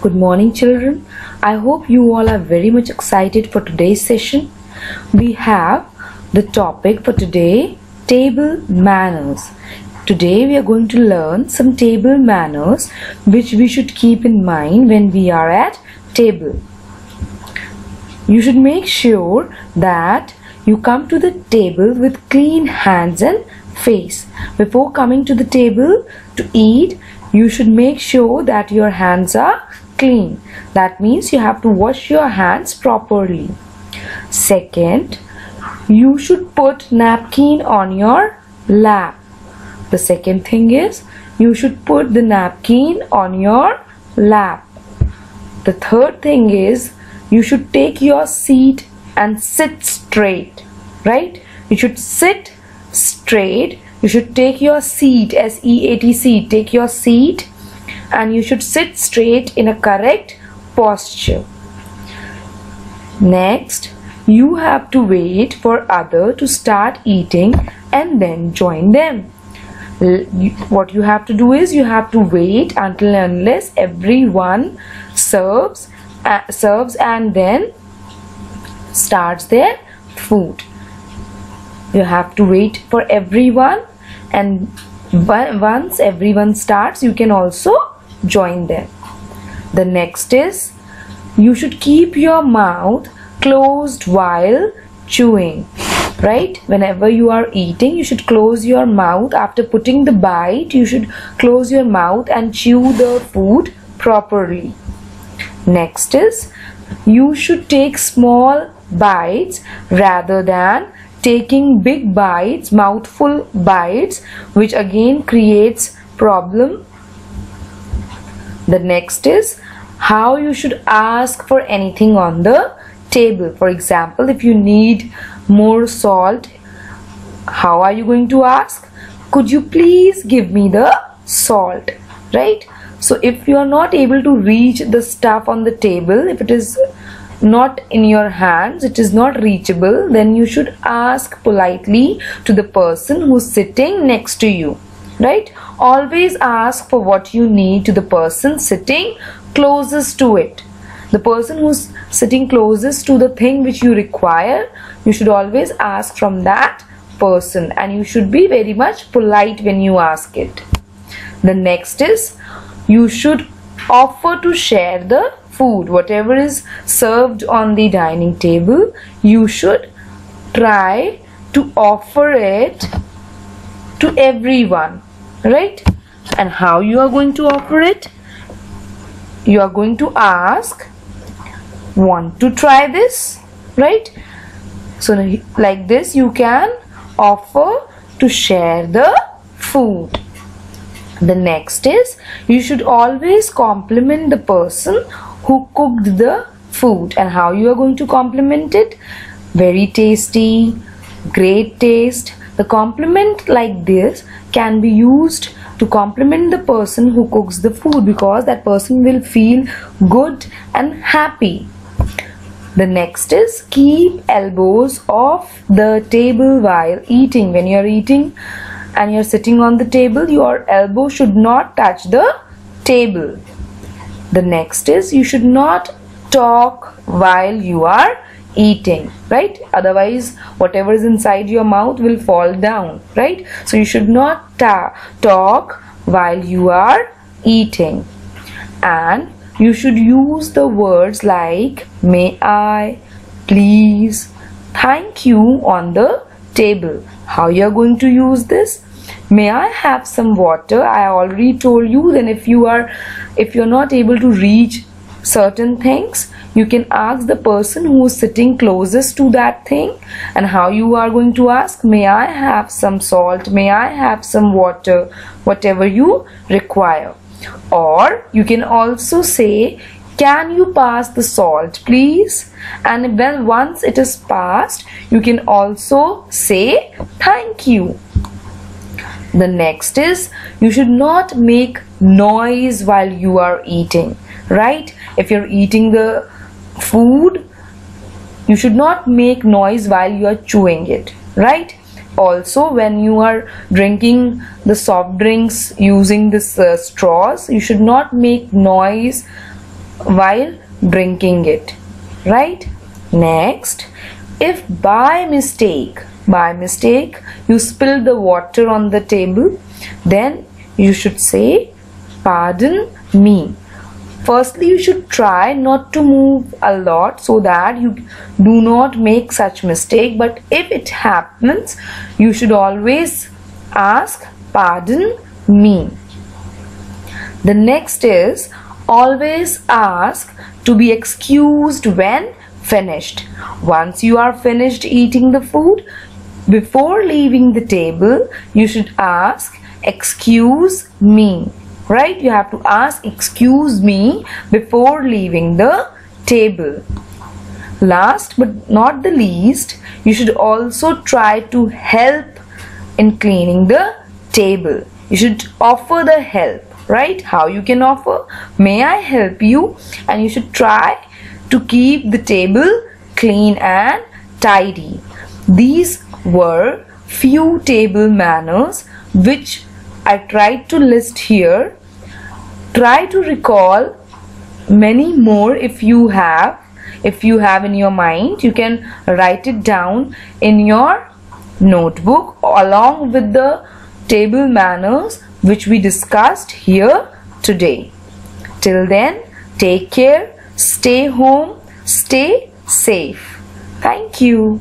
Good morning, children. I hope you all are very much excited for today's session. We have the topic for today table manners. Today we are going to learn some table manners which we should keep in mind when we are at table. You should make sure that you come to the table with clean hands and face. Before coming to the table to eat, you should make sure that your hands are clean. That means you have to wash your hands properly. Second, you should put napkin on your lap. The second thing is you should put the napkin on your lap. The third thing is you should take your seat and sit straight, right? You should sit straight. You should take your seat, S E A T C, take your seat and you should sit straight in a correct posture. Next, you have to wait for other to start eating and then join them. What you have to do is you have to wait until unless everyone serves uh, serves and then starts their food. You have to wait for everyone and once everyone starts you can also join them. The next is you should keep your mouth closed while chewing right? Whenever you are eating you should close your mouth. After putting the bite you should close your mouth and chew the food properly. Next is you should take small bites rather than taking big bites mouthful bites which again creates problem the next is how you should ask for anything on the table. For example, if you need more salt, how are you going to ask? Could you please give me the salt? Right? So if you are not able to reach the stuff on the table, if it is not in your hands, it is not reachable, then you should ask politely to the person who's sitting next to you right? Always ask for what you need to the person sitting closest to it. The person who's sitting closest to the thing which you require you should always ask from that person and you should be very much polite when you ask it. The next is you should offer to share the food whatever is served on the dining table you should try to offer it to everyone right? And how you are going to offer it? You are going to ask want to try this? Right? So like this you can offer to share the food. The next is you should always compliment the person who cooked the food and how you are going to compliment it very tasty great taste the compliment like this can be used to compliment the person who cooks the food because that person will feel good and happy. The next is keep elbows off the table while eating. When you're eating and you're sitting on the table, your elbow should not touch the table. The next is you should not talk while you are eating right? Otherwise whatever is inside your mouth will fall down right? So you should not ta talk while you are eating. And you should use the words like may I please thank you on the table. How you are going to use this may I have some water? I already told you then if you are if you're not able to reach certain things you can ask the person who is sitting closest to that thing and how you are going to ask. May I have some salt? May I have some water? Whatever you require. Or you can also say can you pass the salt please? And when once it is passed you can also say thank you the next is you should not make noise while you are eating right? If you're eating the food you should not make noise while you are chewing it right? Also when you are drinking the soft drinks using this uh, straws you should not make noise while drinking it right? Next if by mistake by mistake you spill the water on the table. Then you should say pardon me. Firstly you should try not to move a lot so that you do not make such mistake. But if it happens you should always ask pardon me. The next is always ask to be excused when finished. Once you are finished eating the food before leaving the table you should ask excuse me. Right? You have to ask excuse me before leaving the table. Last but not the least you should also try to help in cleaning the table. You should offer the help right? How you can offer? May i help you? And you should try to keep the table clean and tidy. These were few table manners which I tried to list here. Try to recall many more if you have. If you have in your mind, you can write it down in your notebook along with the table manners which we discussed here today. Till then, take care, stay home, stay safe. Thank you.